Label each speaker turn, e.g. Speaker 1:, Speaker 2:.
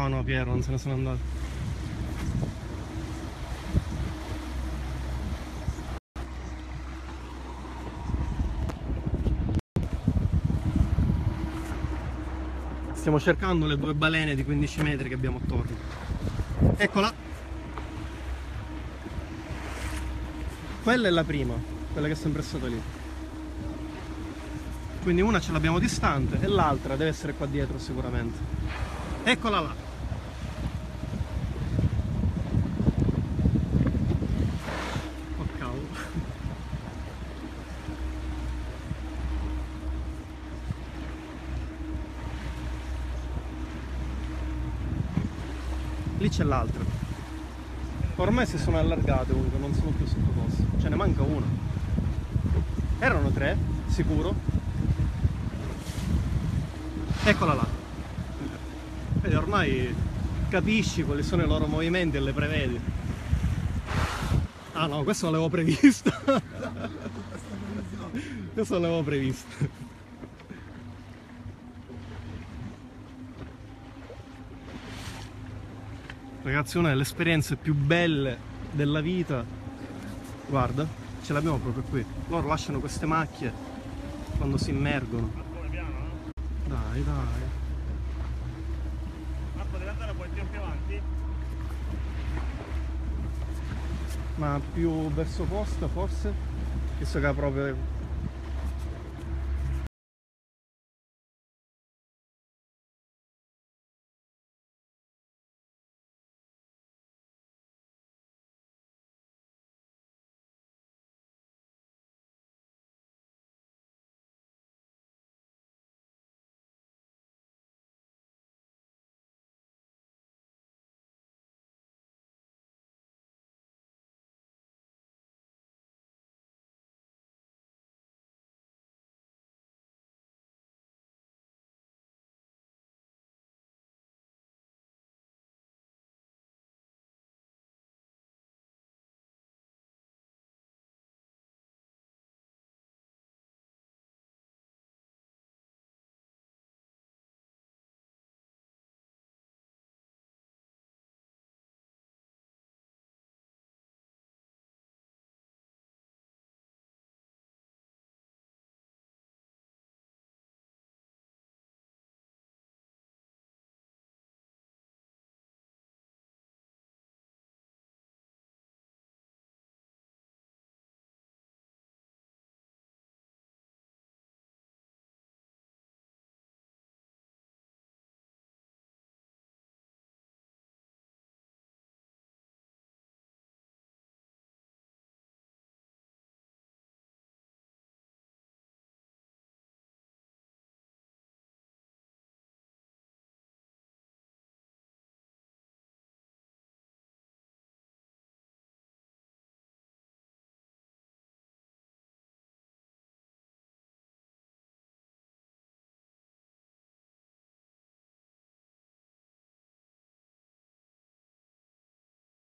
Speaker 1: No, no, Piero, non se ne sono andati. Stiamo cercando le due balene di 15 metri che abbiamo attorno. Eccola! Quella è la prima, quella che è sempre stata lì. Quindi una ce l'abbiamo distante e l'altra deve essere qua dietro sicuramente. Eccola là! Lì c'è l'altra. Ormai si sono allargate comunque, non sono più sottoposte. Ce ne manca una. Erano tre, sicuro. Eccola là. Vedi, ormai capisci quali sono i loro movimenti e le prevedi. Ah no, questo l'avevo previsto. questo l'avevo previsto. Ragazzi, una delle esperienze più belle della vita, guarda, ce l'abbiamo proprio qui. Loro lasciano queste macchie quando si immergono. Dai, dai.
Speaker 2: Marco, devi andare un po' più avanti?
Speaker 1: Ma più verso costa forse? Visto che ha proprio